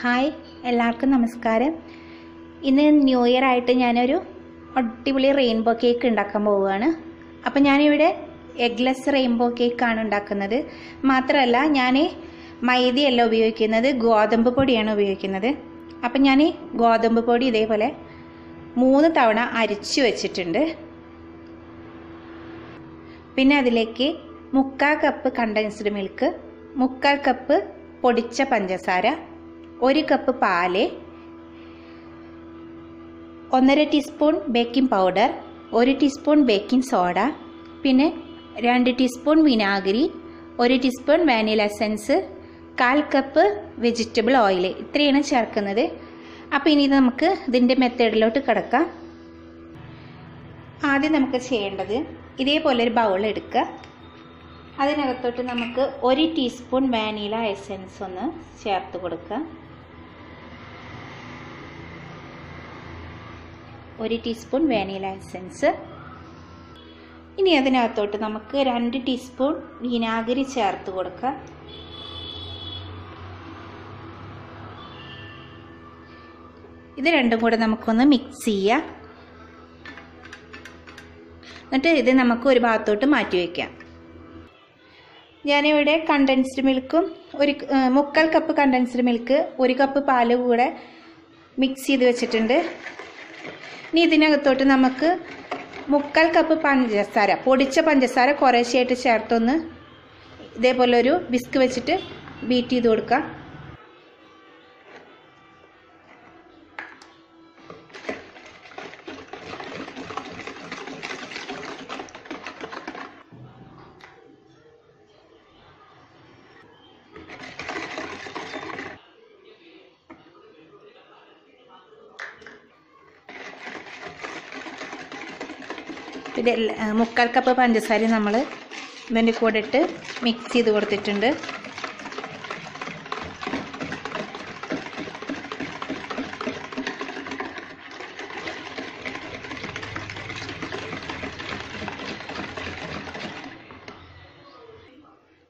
Hi എല്ലാവർക്കും നമസ്കാരം. ഇന്ന് ന്യൂ ഇയർ ആയിട്ട് ഞാനൊരു അടിപൊളി റെയിൻബോ കേക്ക് ഉണ്ടാക്കാൻ പോവുകയാണ്. അപ്പം ഞാനിവിടെ എഗ്ലെസ് റെയിൻബോ കേക്കാണ് ഉണ്ടാക്കുന്നത്. മാത്രമല്ല ഞാൻ മൈദയല്ല ഉപയോഗിക്കുന്നത് ഗോതമ്പ് പൊടിയാണ് ഉപയോഗിക്കുന്നത്. അപ്പം ഞാൻ ഗോതമ്പ് പൊടി ഇതേപോലെ മൂന്ന് തവണ അരിച്ചു വെച്ചിട്ടുണ്ട്. പിന്നെ അതിലേക്ക് മുക്കാൽ കപ്പ് കണ്ടൻസ്ഡ് മിൽക്ക് മുക്കാൽ കപ്പ് പൊടിച്ച പഞ്ചസാര ഒരു കപ്പ് പാൽ ഒന്നര ടീസ്പൂൺ ബേക്കിംഗ് പൗഡർ ഒരു ടീസ്പൂൺ ബേക്കിംഗ് സോഡ പിന്നെ രണ്ട് ടീസ്പൂൺ വിനാഗിരി ഒരു ടീസ്പൂൺ വാനില എസൻസ് കാൽ കപ്പ് വെജിറ്റബിൾ ഓയിൽ ഇത്രയാണ് ചേർക്കുന്നത്. അപ്പോൾ ഇനി നമുക്ക് ഇതിന്റെ മെത്തേഡിലോട്ട് കിടക്കാം. ആദ്യം നമുക്ക് ചെയ്യേണ്ടത് ഇതേപോലെ ഒരു ബൗൾ എടുക്കുക. അതിനകത്തോട്ട് നമുക്ക് ഒരു ടീസ്പൂൺ വാനില എസൻസ് ഒന്ന് ചേർത്ത് കൊടുക്കുക. ഒരു ടീസ്പൂൺ വാനില എസൻസ് ഇനി അതിനകത്തോട്ട് നമുക്ക് രണ്ട് ടീസ്പൂൺ വിനാഗിരി ചേർത്ത് കൊടുക്കുക ഇത് രണ്ടും കൂടെ നമുക്കൊന്ന് മിക്സ് ചെയ്യാം. എന്നിട്ട് ഇത് നമുക്ക് ഒരു ഭാഗത്തോട്ട് മാറ്റി വയ്ക്കാം ഞാനിവിടെ കണ്ടൻസ്ഡ് മിൽക്കും ഒരു മുക്കാൽ കപ്പ് കണ്ടൻസ്ഡ് മിൽക്ക് ഒരു കപ്പ് പാൽ കൂടെ മിക്സ് ചെയ്ത് വെച്ചിട്ടുണ്ട്. ഇനി ഇതിനകത്തോട്ട് നമുക്ക് മുക്കാൽ കപ്പ് പഞ്ചസാര പൊടിച്ച പഞ്ചസാര കുറേശ്ശെയായിട്ട് ചേർത്തൊന്ന് ഇതേപോലെ ഒരു ബിസ്ക് വെച്ചിട്ട് ബീറ്റ് ചെയ്ത് കൊടുക്കാം. ഇത് മുക്കാൽ കപ്പ് പഞ്ചസാര നമ്മൾ ഇതിന്റെ കൂടെ ഇട്ട് മിക്സ് ചെയ്ത് കൊടുത്തിട്ടുണ്ട്.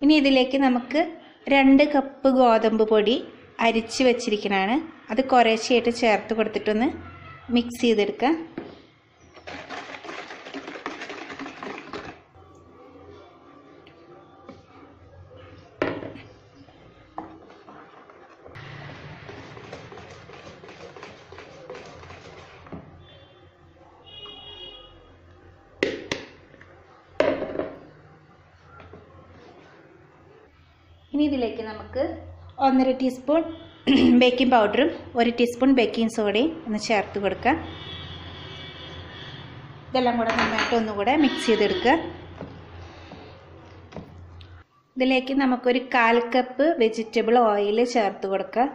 ഇനി ഇതിലേക്ക് നമുക്ക് രണ്ട് കപ്പ് ഗോതമ്പ് പൊടി അരിച്ച് വെച്ചിരിക്കണതാണ് അത് കുറേശ്ശെയായിട്ട് ചേർത്ത് കൊടുത്തിട്ടൊന്ന് മിക്സ് ചെയ്തെടുക്കുക ഇനി ഇതിലേക്ക് നമുക്ക് ഒന്നര ടീസ്പൂൺ ബേക്കിംഗ് പൗഡറും ഒരു ടീസ്പൂൺ ബേക്കിംഗ് സോഡയും ഒന്ന് ചേർത്ത് കൊടുക്കുക. ഇതെല്ലാം കൂടെ നന്നായിട്ട് ഒന്നുകൂടെ മിക്സ് ചെയ്തെടുക്കുക. ഇതിലേക്ക് നമുക്കൊരു കാൽ കപ്പ് വെജിറ്റബിൾ ഓയിൽ ചേർത്ത് കൊടുക്കുക.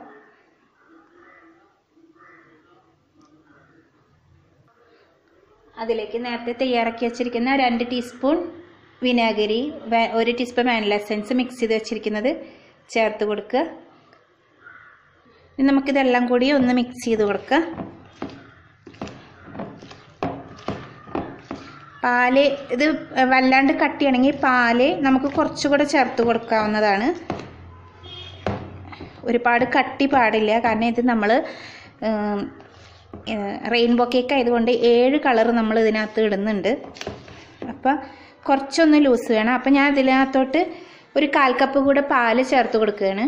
അതിലേക്ക് നേരത്തെ തയ്യാറാക്കി വെച്ചിരിക്കുന്ന രണ്ട് ടീസ്പൂൺ വിനാഗിരി ഒരു ടീസ്പൂൺ വാനില എസൻസ് മിക്സ് ചെയ്ത് വെച്ചിരിക്കുന്നത് ചേർത്ത് കൊടുക്കുക. നമുക്കിതെല്ലാം കൂടി ഒന്ന് മിക്സ് ചെയ്ത് കൊടുക്കുക. പാൽ ഇത് വല്ലാണ്ട് കട്ടിയാണെങ്കിൽ പാൽ നമുക്ക് കുറച്ചുകൂടെ ചേർത്ത് കൊടുക്കാവുന്നതാണ്. ഒരുപാട് കട്ടി പാടില്ല. കാരണം ഇത് നമ്മൾ റെയിൻബോ കേക്ക് ആയതുകൊണ്ട് ഏഴ് കളർ നമ്മൾ ഇതിനകത്ത് ഇടുന്നുണ്ട്. അപ്പം കുറച്ചൊന്ന് ലൂസ് വേണം. അപ്പം ഞാൻ അതിനകത്തോട്ട് ഒരു കാൽ കപ്പ് കൂടെ പാൽ ചേർത്ത് കൊടുക്കുകയാണ്.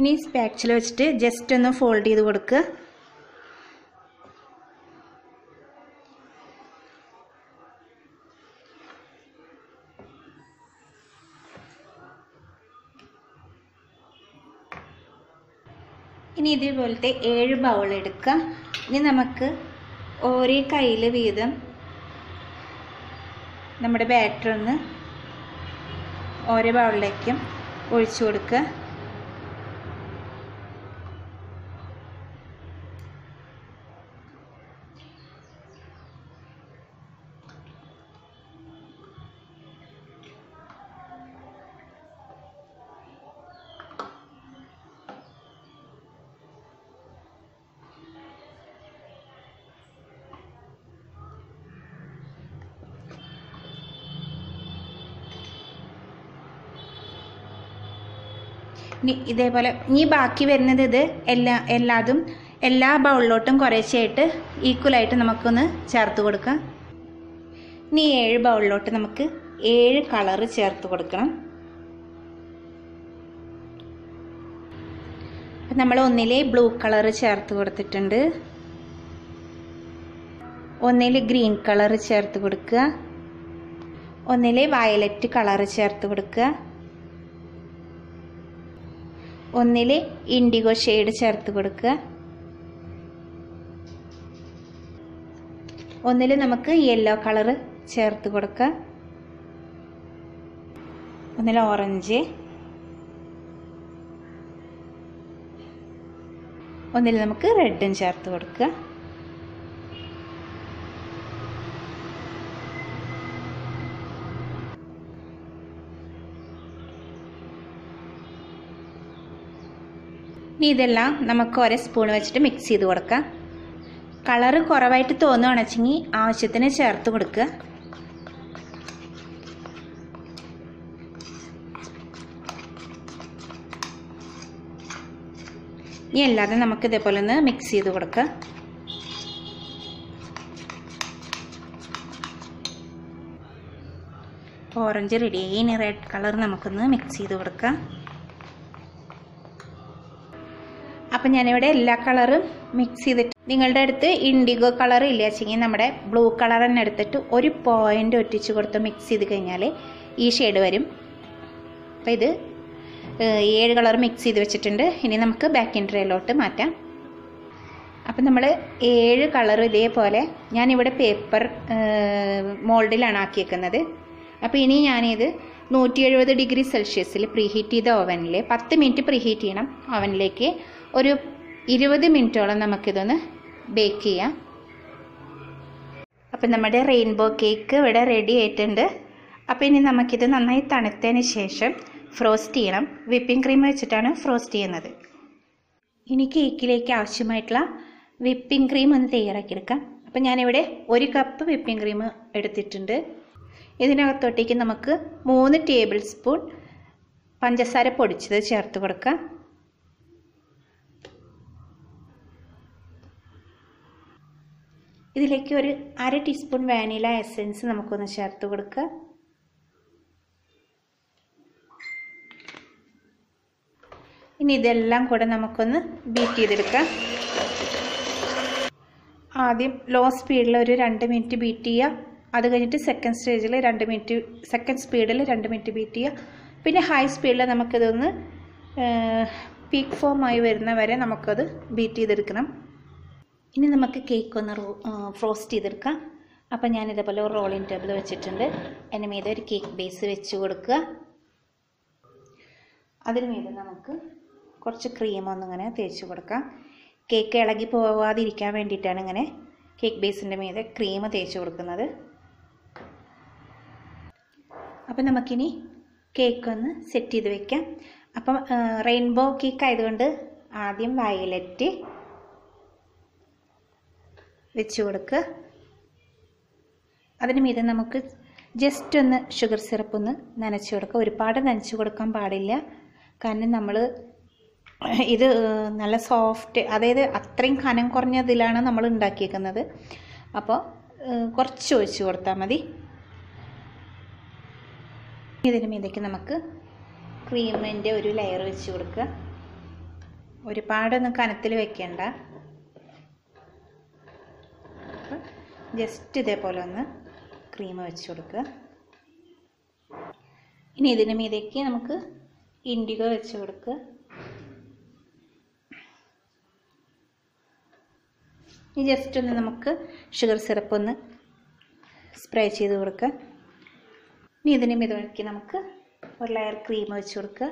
ഇനി സ്പാച്ചിൽ വെച്ചിട്ട് ജസ്റ്റ് ഒന്ന് ഫോൾഡ് ചെയ്ത് കൊടുക്കുക ഇനി ഇതേപോലത്തെ ഏഴ് ബൗൾ എടുക്കുക ഇനി നമുക്ക് ഓരോ കയ്യിൽ വീതം നമ്മുടെ ബാറ്റർ ഒന്ന് ഓരോ ബൗളിലേക്കും ഒഴിച്ചു കൊടുക്കുക ഇതേപോലെ ഇനി ബാക്കി വരുന്നത് ഇത് എല്ലാ എല്ലാതും എല്ലാ ബൗളിലോട്ടും കുറേശ്ശെയായിട്ട് ഈക്വലായിട്ട് നമുക്കൊന്ന് ചേർത്ത് കൊടുക്കാം. ഇനി ഏഴ് ബൗളിലോട്ട് നമുക്ക് ഏഴ് കളറ് ചേർത്ത് കൊടുക്കണം. നമ്മൾ ഒന്നിലെ ബ്ലൂ കളറ് ചേർത്ത് കൊടുത്തിട്ടുണ്ട്. ഒന്നിൽ ഗ്രീൻ കളറ് ചേർത്ത് കൊടുക്കുക. ഒന്നിലെ വയലറ്റ് കളറ് ചേർത്ത് കൊടുക്കുക. ഒന്നിൽ ഇൻഡിഗോ ഷെയ്ഡ് ചേർത്ത് കൊടുക്കുക. ഒന്നിൽ നമുക്ക് യെല്ലോ കളർ ചേർത്ത് കൊടുക്കുക. ഒന്നിൽ ഓറഞ്ച്. ഒന്നിൽ നമുക്ക് റെഡും ചേർത്ത് കൊടുക്കുക. ഇനി ഇതെല്ലാം നമുക്ക് ഒരേ സ്പൂൺ വെച്ചിട്ട് മിക്സ് ചെയ്ത് കൊടുക്കാം. കളറ് കുറവായിട്ട് തോന്നുകയാണെച്ചെങ്കിൽ ആവശ്യത്തിന് ചേർത്ത് കൊടുക്കുക. ഇനി അല്ലാതെ നമുക്ക് ഇതേപോലെ ഒന്ന് മിക്സ് ചെയ്ത് കൊടുക്കുക. ഓറഞ്ച് റെഡി ഇനി റെഡ് കളർ നമുക്കൊന്ന് മിക്സ് ചെയ്ത് കൊടുക്കാം അപ്പം ഞാനിവിടെ എല്ലാ കളറും മിക്സ് ചെയ്തിട്ട് നിങ്ങളുടെ അടുത്ത് ഇൻഡിഗോ കളർ ഇല്ല വെച്ചെങ്കിൽ നമ്മുടെ ബ്ലൂ കളർ തന്നെ എടുത്തിട്ട് ഒരു പോയിന്റ് ഒറ്റിച്ച് കൊടുത്ത് മിക്സ് ചെയ്ത് കഴിഞ്ഞാൽ ഈ ഷെയ്ഡ് വരും. അപ്പം ഇത് ഏഴ് കളർ മിക്സ് ചെയ്ത് വെച്ചിട്ടുണ്ട്. ഇനി നമുക്ക് ബാക്ക് ഇൻട്രയിലോട്ട് മാറ്റാം. അപ്പം നമ്മൾ ഏഴ് കളർ ഇതേപോലെ ഞാനിവിടെ പേപ്പർ മോൾഡിലാണ് ആക്കിയേക്കുന്നത്. അപ്പോൾ ഇനി ഞാനിത് നൂറ്റി എഴുപത് ഡിഗ്രി സെൽഷ്യസിൽ പ്രീഹീറ്റ് ചെയ്ത ഓവനിൽ പത്ത് മിനിറ്റ് പ്രീഹീറ്റ് ചെയ്യണം. ഓവനിലേക്ക് ഒരു ഇരുപത് മിനിറ്റോളം നമുക്കിതൊന്ന് ബേക്ക് ചെയ്യാം. അപ്പം നമ്മുടെ റെയിൻബോ കേക്ക് ഇവിടെ റെഡി ആയിട്ടുണ്ട്. അപ്പോൾ ഇനി നമുക്കിത് നന്നായി തണുത്തതിന് ശേഷം ഫ്രോസ്റ്റ് ചെയ്യണം. വിപ്പിംഗ് ക്രീം വെച്ചിട്ടാണ് ഫ്രോസ്റ്റ് ചെയ്യുന്നത്. ഇനി കേക്കിലേക്ക് ആവശ്യമായിട്ടുള്ള വിപ്പിംഗ് ക്രീം ഒന്ന് തയ്യാറാക്കിയെടുക്കാം അപ്പം ഞാനിവിടെ ഒരു കപ്പ് വിപ്പിംഗ് ക്രീം എടുത്തിട്ടുണ്ട്. ഇതിനകത്തോട്ടേക്ക് നമുക്ക് മൂന്ന് ടേബിൾ സ്പൂൺ പഞ്ചസാര പൊടിച്ചത് ചേർത്ത് കൊടുക്കാം. ഇതിലേക്ക് ഒരു അര ടീസ്പൂൺ വാനില എസെൻസ് നമുക്കൊന്ന് ചേർത്ത് കൊടുക്കുക. ഇനി ഇതെല്ലാം കൂടെ നമുക്കൊന്ന് ബീറ്റ് ചെയ്തെടുക്കാം. ആദ്യം ലോ സ്പീഡിൽ ഒരു രണ്ട് മിനിറ്റ് ബീറ്റ് ചെയ്യുക. അത് കഴിഞ്ഞിട്ട് സെക്കൻഡ് സ്റ്റേജിൽ രണ്ട് മിനിറ്റ് സെക്കൻഡ് സ്പീഡിൽ രണ്ട് മിനിറ്റ് ബീറ്റ് ചെയ്യുക. പിന്നെ ഹൈ സ്പീഡിൽ നമുക്കിതൊന്ന് പീക്ക് ഫോം ആയി വരുന്ന വരെ നമുക്കത് ബീറ്റ് ചെയ്തെടുക്കണം. ഇനി നമുക്ക് കേക്ക് ഒന്ന് ഫ്രോസ്റ്റ് ചെയ്തെടുക്കാം. അപ്പം ഞാൻ ഇതേപോലെ ഒരു റോളിംഗ് ടേബിൾ വെച്ചിട്ടുണ്ട്. അതിന് മീതെ ഒരു കേക്ക് ബേസ് വെച്ച് കൊടുക്കുക. അതിന് മീതെ നമുക്ക് കുറച്ച് ക്രീം ഒന്നിങ്ങനെ തേച്ച് കൊടുക്കാം. കേക്ക് ഇളകി പോവാതിരിക്കാൻ വേണ്ടിയിട്ടാണ് ഇങ്ങനെ കേക്ക് ബേസിന്റെ മീതെ ക്രീം തേച്ച് കൊടുക്കുന്നത്. അപ്പം നമുക്കിനി കേക്ക് ഒന്ന് സെറ്റ് ചെയ്ത് വെക്കാം. അപ്പം റെയിൻബോ കേക്ക് ആയതുകൊണ്ട് ആദ്യം വയലറ്റ് വെച്ച് കൊടുക്കുക അതിന് മീതെ നമുക്ക് ജസ്റ്റ് ഒന്ന് ഷുഗർ സിറപ്പ് ഒന്ന് നനച്ച് കൊടുക്കുക ഒരുപാട് നനച്ച് കൊടുക്കാൻ പാടില്ല. കാരണം നമ്മൾ ഇത് നല്ല സോഫ്റ്റ് അതായത് അത്രയും കനം കുറഞ്ഞതിലാണ് നമ്മൾ ഉണ്ടാക്കിയേക്കുന്നത്. അപ്പോൾ കുറച്ച് ഒഴിച്ച് കൊടുത്താൽ മതി. ഇതിന് മീതേക്ക് നമുക്ക് ക്രീമിന്റെ ഒരു ലെയർ വെച്ച് കൊടുക്കുക. ഒരുപാടൊന്നും കനത്തിൽ വെക്കേണ്ട. ജസ്റ്റ് ഇതേപോലെ ഒന്ന് ക്രീം വെച്ച് കൊടുക്കുക. ഇനി ഇതിന് മീതേക്ക് നമുക്ക് ഇൻഡിഗോ വെച്ച് കൊടുക്കുക. ഇനി ജസ്റ്റ് ഒന്ന് നമുക്ക് ഷുഗർ സിറപ്പ് ഒന്ന് സ്പ്രേ ചെയ്ത് കൊടുക്കുക. ഇനി ഇതിന് മീതേക്ക് നമുക്ക് ഒരു ലെയർ ക്രീം വെച്ച് കൊടുക്കുക.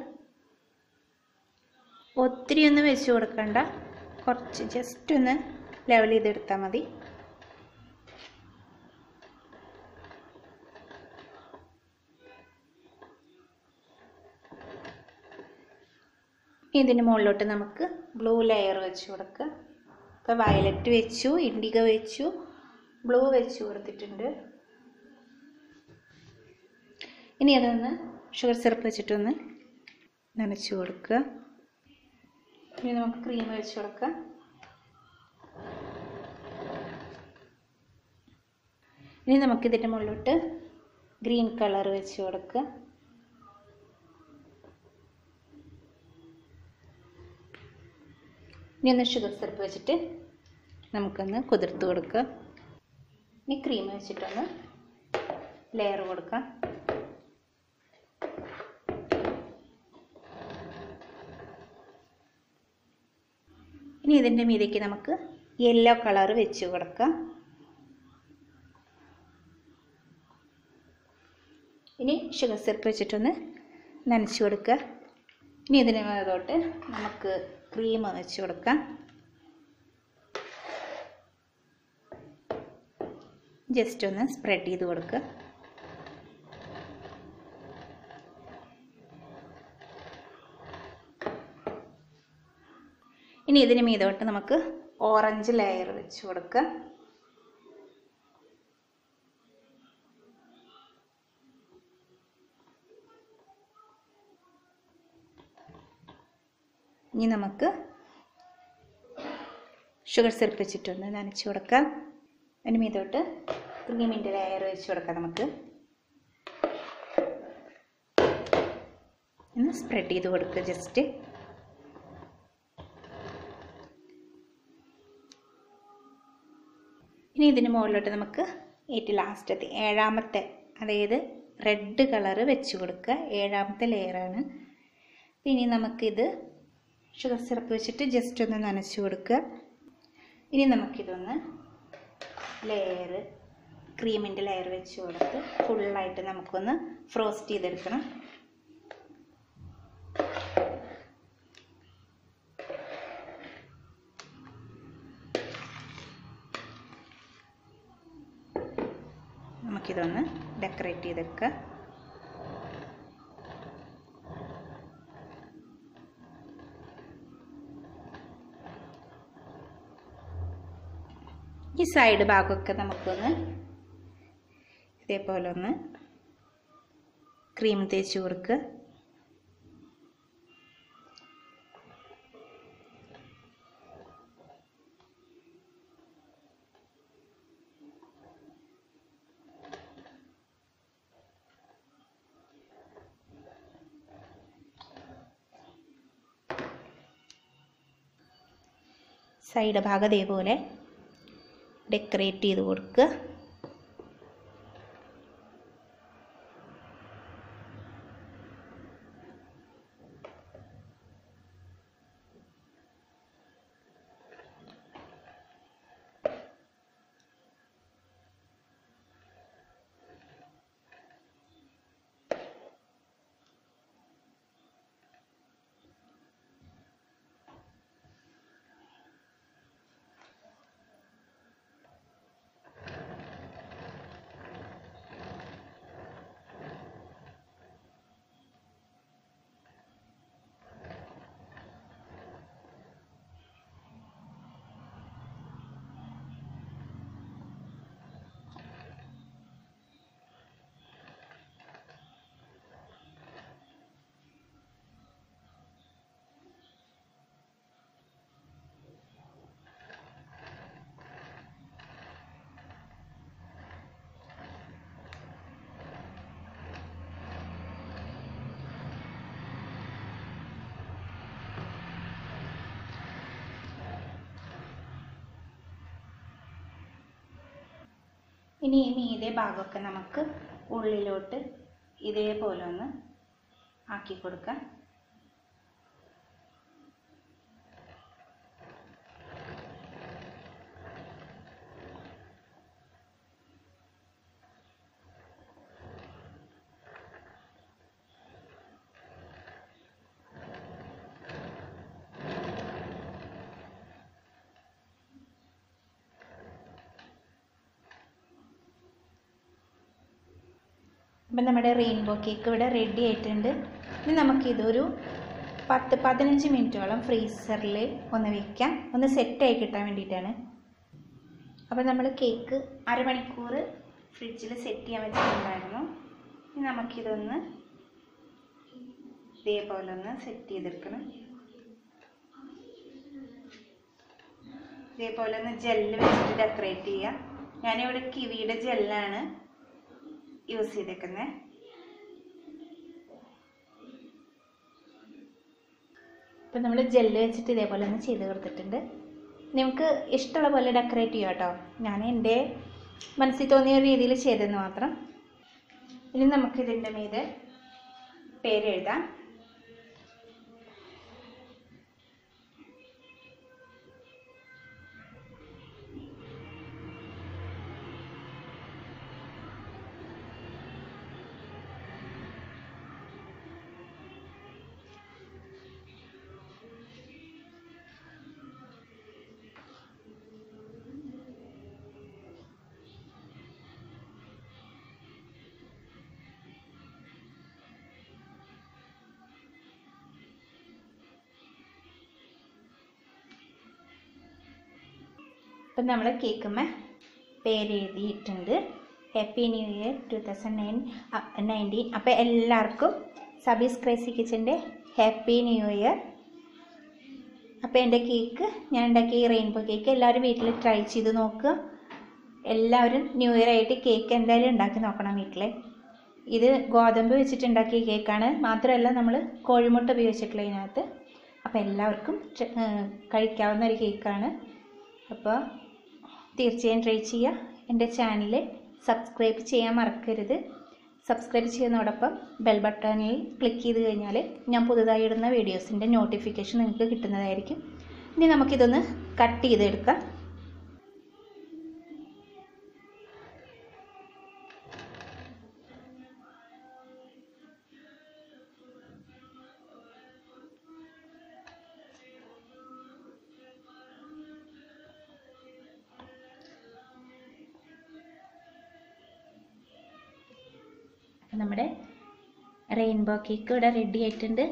ഒത്തിരി ഒന്നും വെച്ച് കൊടുക്കണ്ട. കുറച്ച് ജസ്റ്റ് ഒന്ന് ലെവൽ ചെയ്തെടുത്താൽ മതി. ഇതിന് മുകളിലോട്ട് നമുക്ക് ബ്ലൂ ലെയർ വെച്ച് കൊടുക്കുക ഇപ്പോൾ വയലറ്റ് വെച്ചു ഇൻഡിഗോ വെച്ചു ബ്ലൂ വെച്ച് കൊടുത്തിട്ടുണ്ട്. ഇനി അതൊന്ന് ഷുഗർ സിറപ്പ് വെച്ചിട്ടൊന്ന് നനച്ച് കൊടുക്കുക ഇനി നമുക്ക് ക്രീം വെച്ച് കൊടുക്കാം. ഇനി നമുക്കിതിന്റെ മുകളിലോട്ട് ഗ്രീൻ കളർ വെച്ച് കൊടുക്കുക ഇനി ഒന്ന് ഷുഗർ സിറപ്പ് വെച്ചിട്ട് നമുക്കൊന്ന് കുതിർത്ത് കൊടുക്കുക. ഇനി ക്രീം വെച്ചിട്ടൊന്ന് ലെയർ കൊടുക്കുക. ഇനി ഇതിന്റെ മീതേക്ക് നമുക്ക് യെല്ലോ കളർ വെച്ച് കൊടുക്കാം ഇനി ഷുഗർ സിറപ്പ് വെച്ചിട്ടൊന്ന് നനച്ച് കൊടുക്കുക. ഇനി ഇതിന് തൊട്ട് നമുക്ക് ക്രീം വെച്ച് കൊടുക്കാം. ജസ്റ്റ് ഒന്ന് സ്പ്രെഡ് ചെയ്ത് കൊടുക്കുക. ഇനി ഇതിന് മീതോട്ട് നമുക്ക് ഓറഞ്ച് ലെയർ വെച്ച് കൊടുക്കുക. ഇനി നമുക്ക് ഷുഗർ സിറപ്പ് വെച്ചിട്ടൊന്ന് നനച്ച് കൊടുക്കാം. അതിന് മീതോട്ട് ക്രീമിന്റെ ലെയർ വെച്ച് കൊടുക്കാം നമുക്ക്. ഒന്ന് സ്പ്രെഡ് ചെയ്ത് കൊടുക്കുക ജസ്റ്റ് ഇനി ഇതിന് മുകളിലോട്ട് നമുക്ക് ഏറ്റവും ലാസ്റ്റത്തെ ഏഴാമത്തെ അതായത് റെഡ് കളറ് വെച്ച് കൊടുക്കുക. ഏഴാമത്തെ ലെയറാണ് ഇനി നമുക്കിത് ഷുഗർ സിറപ്പ് വെച്ചിട്ട് ജസ്റ്റ് ഒന്ന് നനച്ചു കൊടുക്കുക. ഇനി നമുക്കിതൊന്ന് ലെയർ ക്രീമിന്റെ ലെയർ വെച്ച് കൊടുത്ത് ഫുള്ളായിട്ട് നമുക്കൊന്ന് ഫ്രോസ്റ്റ് ചെയ്തെടുക്കണം. നമുക്കിതൊന്ന് ഡെക്കറേറ്റ് ചെയ്തെടുക്കുക ഈ സൈഡ് ഭാഗമൊക്കെ നമുക്കൊന്ന് ഇതേപോലെ ഒന്ന് ക്രീം തേച്ച് കൊടുക്കുക സൈഡ് ഭാഗം ഇതേപോലെ ഡെക്കറേറ്റ് ചെയ്ത് കൊടുക്കുക. ഇനി ഈ മീതെ ഭാഗമൊക്കെ നമുക്ക് ഉള്ളിലോട്ട് ഇതേപോലെ ഒന്ന് ആക്കി കൊടുക്കാം. അപ്പം നമ്മുടെ റെയിൻബോ കേക്ക് ഇവിടെ റെഡി ആയിട്ടുണ്ട്. ഇനി നമുക്കിതൊരു പത്ത് പതിനഞ്ച് മിനിറ്റോളം ഫ്രീസറിൽ ഒന്ന് വെക്കാം. ഒന്ന് സെറ്റായി കിട്ടാൻ വേണ്ടിയിട്ടാണ്. അപ്പം നമ്മൾ കേക്ക് അരമണിക്കൂർ ഫ്രിഡ്ജിൽ സെറ്റ് ചെയ്യാൻ വെച്ചിട്ടുണ്ടായിരുന്നു. ഇനി നമുക്കിതൊന്ന് ഇതേപോലെ ഒന്ന് സെറ്റ് ചെയ്തെടുക്കണം. ഇതേപോലെ ഒന്ന് ജെല്ല് വെച്ചിട്ട് ഡെക്കറേറ്റ് ചെയ്യാം. ഞാനിവിടെ കിവിയുടെ ജെല്ലാണ് യൂസ് ചെയ്തേക്കുന്നത് ഇപ്പം നമ്മൾ ജെല്ല് വെച്ചിട്ട് ഇതേപോലെ ഒന്ന് ചെയ്ത് കൊടുത്തിട്ടുണ്ട്. നിങ്ങൾക്ക് ഇഷ്ടമുള്ള പോലെ ഡെക്കറേറ്റ് ചെയ്യാം കേട്ടോ. ഞാൻ എന്റെ മനസ്സിൽ തോന്നിയ രീതിയിൽ ചെയ്തെന്ന് മാത്രം. ഇനി നമുക്ക് ഇതിന്റെ മീതെ പേര് ഇപ്പം നമ്മൾ കേൾക്കുമ്പോൾ പേര് എഴുതിയിട്ടുണ്ട് happy new year two thousand nine nineteen അപ്പോൾ എല്ലാവർക്കും സബീസ് ക്രേസി കിച്ചന്റെ ഹാപ്പി ന്യൂ ഇയർ അപ്പോൾ എന്റെ കേക്ക് ഞാൻ ഉണ്ടാക്കിയ റെയിൻബോ കേക്ക് എല്ലാവരും വീട്ടിൽ ട്രൈ ചെയ്ത് നോക്കുക എല്ലാവരും ന്യൂ ഇയർ ആയിട്ട് കേക്ക് എന്തായാലും ഉണ്ടാക്കി നോക്കണം വീട്ടിൽ ഇത് ഗോതമ്പ് വെച്ചിട്ട് ഉണ്ടാക്കിയ കേക്കാണ് മാത്രമല്ല നമ്മൾ കോഴിമുട്ട ഉപയോഗിച്ചിട്ടുള്ള ഇതിനകത്ത്. അപ്പോൾ എല്ലാവർക്കും കഴിക്കാവുന്ന ഒരു കേക്കാണ് അപ്പോൾ തീർച്ചയായും ട്രൈ ചെയ്യുക. എന്റെ ചാനൽ സബ്സ്ക്രൈബ് ചെയ്യാൻ മറക്കരുത്. സബ്സ്ക്രൈബ് ചെയ്യുന്നതോടൊപ്പം ബെൽ ബട്ടണിൽ ക്ലിക്ക് ചെയ്ത് കഴിഞ്ഞാൽ ഞാൻ പുതുതായി ഇടുന്ന വീഡിയോസിന്റെ നോട്ടിഫിക്കേഷൻ നിങ്ങൾക്ക് കിട്ടുന്നതായിരിക്കും. ഇനി നമുക്കിതൊന്ന് കട്ട് ചെയ്തെടുക്കാം. നമ്മുടെ റെയിൻബോ കേക്ക് ഇവിടെ റെഡി ആയിട്ടുണ്ട്.